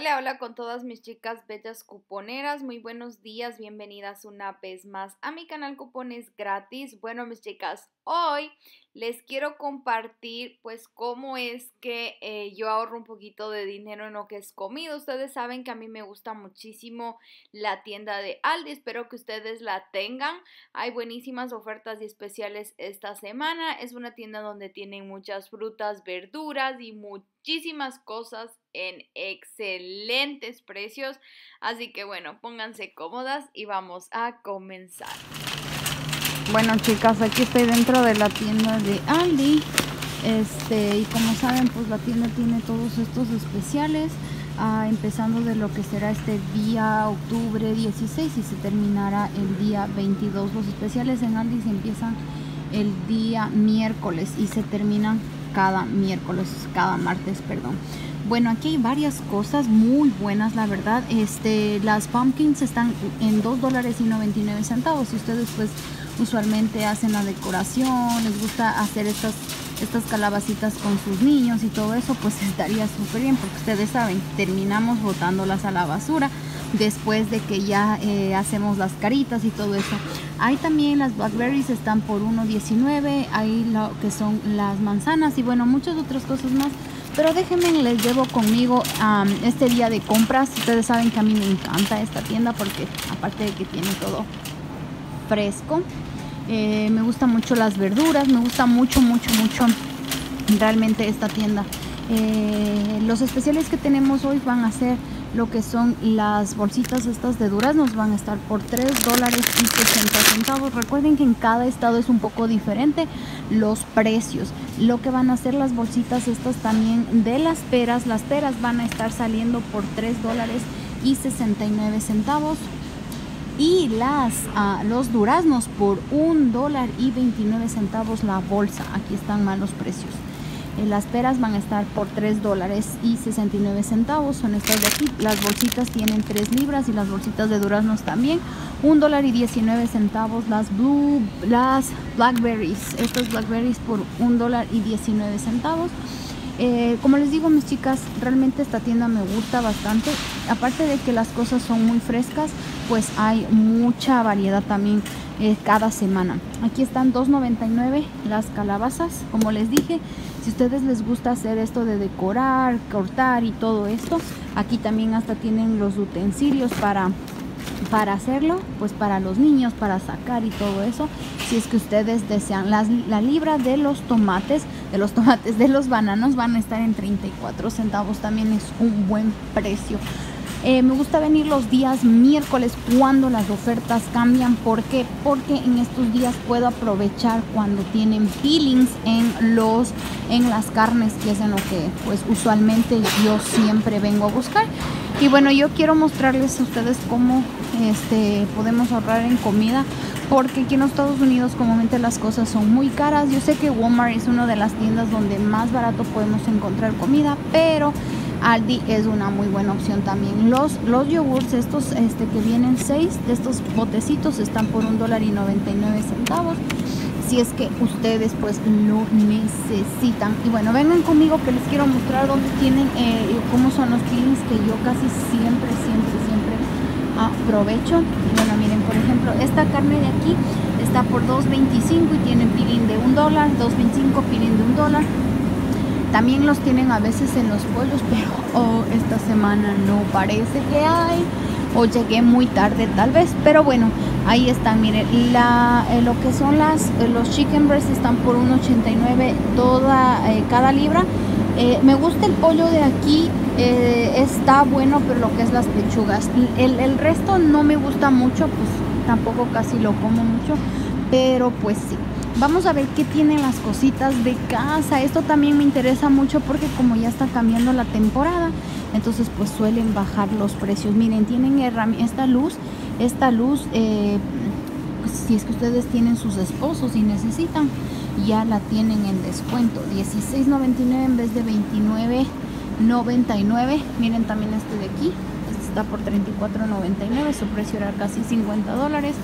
Hola, hola con todas mis chicas bellas cuponeras. Muy buenos días, bienvenidas una vez más a mi canal Cupones Gratis. Bueno, mis chicas, hoy les quiero compartir pues cómo es que eh, yo ahorro un poquito de dinero en lo que es comida. Ustedes saben que a mí me gusta muchísimo la tienda de Aldi. Espero que ustedes la tengan. Hay buenísimas ofertas y especiales esta semana. Es una tienda donde tienen muchas frutas, verduras y muchísimas cosas en excelentes precios. Así que bueno, pónganse cómodas y vamos a comenzar. Bueno chicas, aquí estoy dentro de la tienda de Aldi. Este, y como saben, pues la tienda tiene todos estos especiales. Ah, empezando de lo que será este día octubre 16 y se terminará el día 22. Los especiales en Aldi se empiezan el día miércoles y se terminan cada miércoles, cada martes, perdón. Bueno, aquí hay varias cosas muy buenas, la verdad. Este, las pumpkins están en 2 dólares y 99 centavos. Si ustedes pues usualmente hacen la decoración, les gusta hacer estas, estas calabacitas con sus niños y todo eso, pues estaría súper bien porque ustedes saben, terminamos botándolas a la basura después de que ya eh, hacemos las caritas y todo eso. Hay también las blackberries, están por 1.19, hay lo que son las manzanas y bueno, muchas otras cosas más pero déjenme, les llevo conmigo este día de compras. Ustedes saben que a mí me encanta esta tienda porque aparte de que tiene todo fresco, eh, me gustan mucho las verduras, me gusta mucho, mucho, mucho realmente esta tienda. Eh, los especiales que tenemos hoy van a ser lo que son las bolsitas estas de duraznos van a estar por 3 dólares y 60 recuerden que en cada estado es un poco diferente los precios. Lo que van a hacer las bolsitas estas también de las peras las peras van a estar saliendo por 3 dólares y 69 centavos. Y las ah, los duraznos por 1 dólar y 29 centavos la bolsa. Aquí están malos precios las peras van a estar por 3 dólares y 69 centavos. Son estas de aquí. Las bolsitas tienen 3 libras y las bolsitas de duraznos también. 1 dólar y 19 centavos. Las blue, las blackberries. Estas blackberries por 1 dólar y 19 centavos. Eh, como les digo mis chicas, realmente esta tienda me gusta bastante. Aparte de que las cosas son muy frescas, pues hay mucha variedad también eh, cada semana. Aquí están 2.99 las calabazas, como les dije. Si ustedes les gusta hacer esto de decorar, cortar y todo esto, aquí también hasta tienen los utensilios para para hacerlo, pues para los niños, para sacar y todo eso. Si es que ustedes desean, la libra de los tomates, de los tomates, de los bananos van a estar en 34 centavos. También es un buen precio. Eh, me gusta venir los días miércoles cuando las ofertas cambian. ¿Por qué? Porque en estos días puedo aprovechar cuando tienen peelings en, los, en las carnes, que es en lo que pues usualmente yo siempre vengo a buscar. Y bueno, yo quiero mostrarles a ustedes cómo este, podemos ahorrar en comida. Porque aquí en Estados Unidos comúnmente las cosas son muy caras. Yo sé que Walmart es una de las tiendas donde más barato podemos encontrar comida, pero Aldi es una muy buena opción también. Los, los yogurts, estos este, que vienen 6 de estos botecitos, están por un dólar y 99 centavos. Si es que ustedes pues lo necesitan. Y bueno, vengan conmigo que les quiero mostrar dónde tienen, eh, cómo son los peelings que yo casi siempre, siempre, siempre aprovecho. Bueno, miren, por ejemplo, esta carne de aquí está por 2.25 y tiene peeling de un dólar, 2.25 peeling de un dólar también los tienen a veces en los pollos, pero oh, esta semana no parece que hay. O llegué muy tarde tal vez, pero bueno, ahí están, miren, la, eh, lo que son las, eh, los chicken breasts están por 1.89 toda, eh, cada libra. me gusta el pollo de aquí, está bueno, pero lo que es las pechugas. El, el resto no me gusta mucho, pues tampoco casi lo como mucho, pero pues sí. Vamos a ver qué tienen las cositas de casa. Esto también me interesa mucho porque como ya está cambiando la temporada, entonces pues suelen bajar los precios. Miren, tienen esta luz, esta luz, eh, si es que ustedes tienen sus esposos y necesitan, ya la tienen en descuento. 16.99 en vez de 29.99. Miren también este de aquí, este está por 34.99, su precio era casi 50 dólares.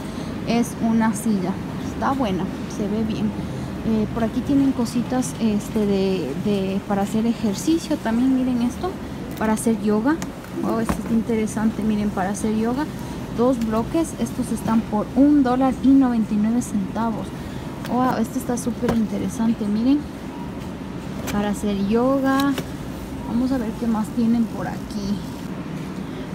Es una silla, está buena se ve bien. Eh, por aquí tienen cositas este, de, para hacer ejercicio también, miren esto, para hacer yoga. Wow, esto está interesante. Miren, para hacer yoga, dos bloques. Estos están por un dólar y 99 centavos. Wow, este está súper interesante. Miren, para hacer yoga. Vamos a ver qué más tienen por aquí.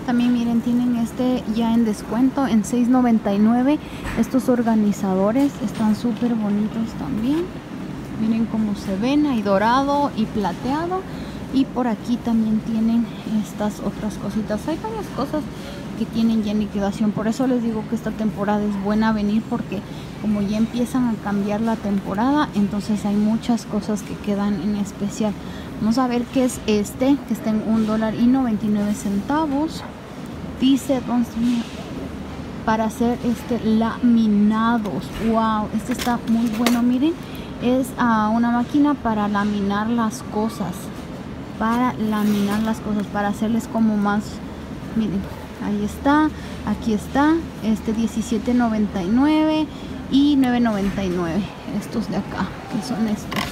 También miren, tienen este ya en descuento en 6.99. Estos organizadores están súper bonitos también. Miren cómo se ven, hay dorado y plateado. Y por aquí también tienen estas otras cositas. Hay varias cosas que tienen ya en liquidación. Por eso les digo que esta temporada es buena venir porque como ya empiezan a cambiar la temporada, entonces hay muchas cosas que quedan en especial. Vamos a ver qué es este, que está en un dólar y 99 centavos. Dice para hacer este laminados. Wow, este está muy bueno, miren. Es uh, una máquina para laminar las cosas. Para laminar las cosas, para hacerles como más, miren, ahí está, aquí está, este 17.99 y 9.99 estos de acá que son estos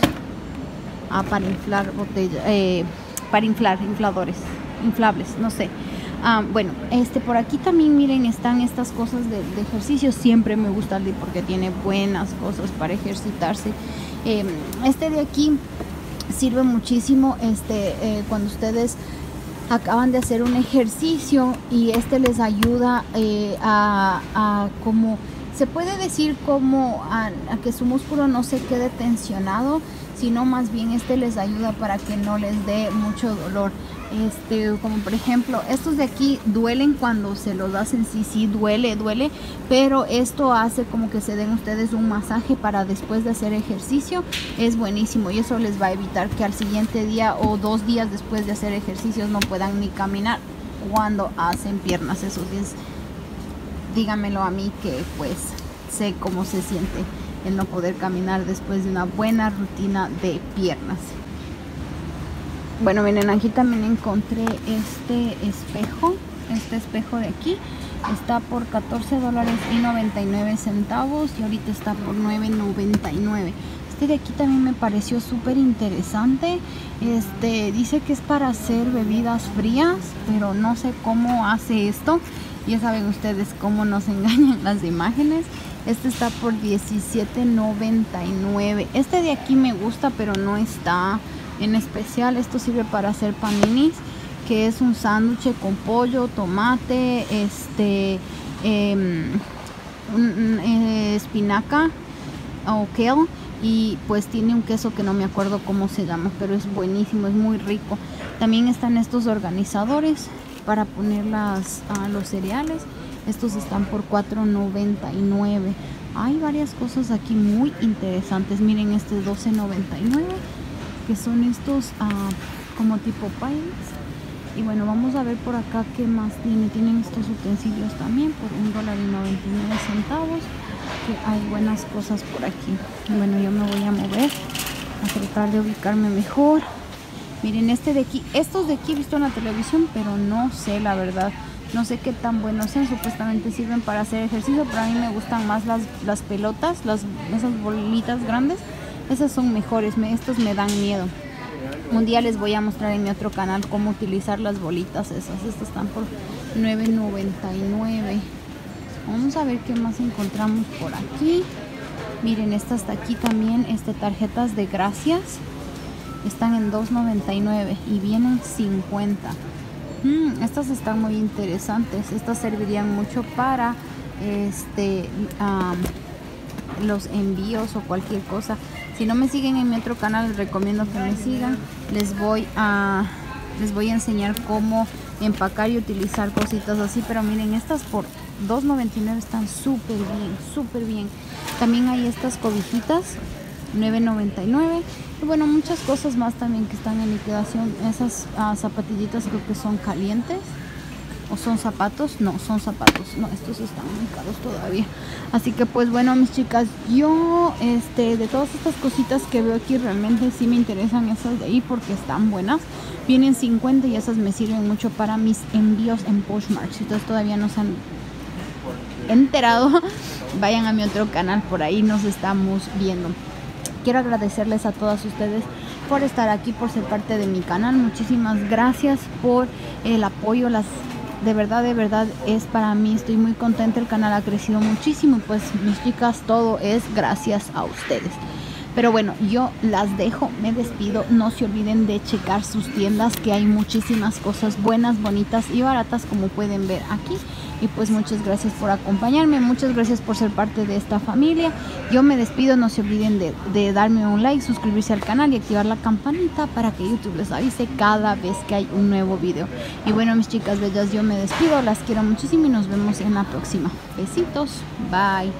ah, para inflar botella eh, para inflar infladores inflables no sé. Ah, bueno este por aquí también miren están estas cosas de, ejercicio. Siempre me gusta el porque tiene buenas cosas para ejercitarse. Em, este de aquí sirve muchísimo este eh, cuando ustedes acaban de hacer un ejercicio y este les ayuda eh, a, a como se puede decir como a, que su músculo no se quede tensionado, sino más bien este les ayuda para que no les dé mucho dolor. Este, como por ejemplo, estos de aquí duelen cuando se los hacen, sí, sí, duele, duele, pero esto hace como que se den ustedes un masaje para después de hacer ejercicio, es buenísimo y eso les va a evitar que al siguiente día o dos días después de hacer ejercicios no puedan ni caminar cuando hacen piernas esos días dígamelo a mí que pues sé cómo se siente el no poder caminar después de una buena rutina de piernas. Bueno, miren, aquí también encontré este espejo, este espejo de aquí. Está por 14 dólares y 99 centavos y ahorita está por 9.99. Este de aquí también me pareció súper interesante. Este dice que es para hacer bebidas frías, pero no sé cómo hace esto. Ya saben ustedes cómo nos engañan las imágenes. Este está por $17.99. Este de aquí me gusta, pero no está en especial. Esto sirve para hacer paninis, que es un sándwich con pollo, tomate, este, em, eh, espinaca o kale y pues tiene un queso que no me acuerdo cómo se llama, pero es buenísimo, es muy rico. También están estos organizadores para poner las, los cereales. Estos están por $4.99. Hay varias cosas aquí muy interesantes. Miren este 12.99 que son estos ah, como tipo pies. Y bueno, vamos a ver por acá qué más tiene. Tienen estos utensilios también por un dólar y 99 centavos. Que hay buenas cosas por aquí. bueno, yo me voy a mover a tratar de ubicarme mejor. Miren, este de aquí, estos de aquí he visto en la televisión, pero no sé la verdad. No sé qué tan buenos sean, supuestamente sirven para hacer ejercicio, pero a mí me gustan más las, las pelotas, las, esas bolitas grandes. Esas son mejores, me, estos me dan miedo. Un día les voy a mostrar en mi otro canal cómo utilizar las bolitas esas. Estas están por $9.99. Vamos a ver qué más encontramos por aquí. Miren, estas de aquí también, este, tarjetas de gracias están en 2.99 y vienen 50 mm, estas están muy interesantes estas servirían mucho para este los envíos o cualquier cosa si no me siguen en mi otro canal les recomiendo que me sigan. Les voy a les voy a enseñar cómo empacar y utilizar cositas así pero miren estas por 2.99 están súper bien súper bien. También hay estas cobijitas 9.99 y bueno muchas cosas más también que están en liquidación. Esas uh, zapatillitas creo que son calientes o son zapatos no son zapatos. No estos están muy caros todavía. Así que pues bueno mis chicas yo este de todas estas cositas que veo aquí realmente sí me interesan esas de ahí porque están buenas. Vienen 50 y esas me sirven mucho para mis envíos en Poshmark. Si ustedes todavía no se han enterado vayan a mi otro canal por ahí nos estamos viendo. Quiero agradecerles a todas ustedes por estar aquí, por ser parte de mi canal. Muchísimas gracias por el apoyo, las de verdad, de verdad es para mí, estoy muy contenta, el canal ha crecido muchísimo, pues mis chicas, todo es gracias a ustedes. Pero bueno, yo las dejo, me despido. No se olviden de checar sus tiendas, que hay muchísimas cosas buenas, bonitas y baratas, como pueden ver aquí. Y pues muchas gracias por acompañarme, muchas gracias por ser parte de esta familia. Yo me despido, no se olviden de, de darme un like, suscribirse al canal y activar la campanita para que YouTube les avise cada vez que hay un nuevo video. Y bueno, mis chicas bellas, yo me despido, las quiero muchísimo y nos vemos en la próxima. Besitos, bye.